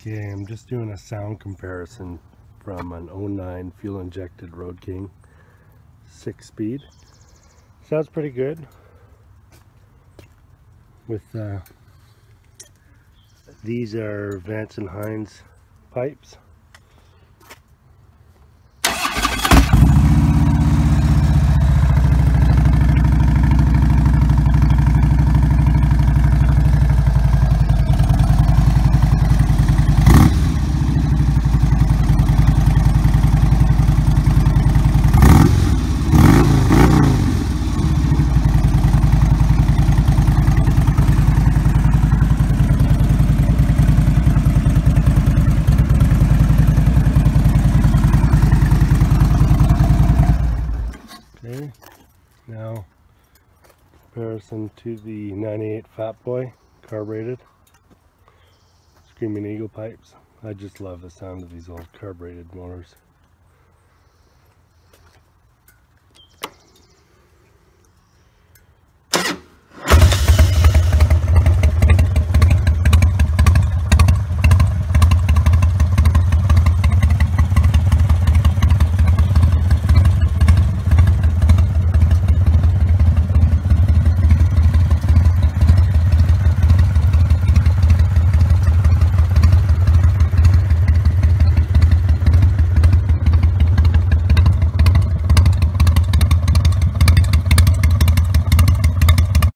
Okay, I'm just doing a sound comparison from an 09 fuel injected Road King 6 speed. Sounds pretty good with uh, these are Vance and Hines pipes. Now comparison to the 98 Fat Boy carbureted Screaming Eagle pipes. I just love the sound of these old carbureted motors.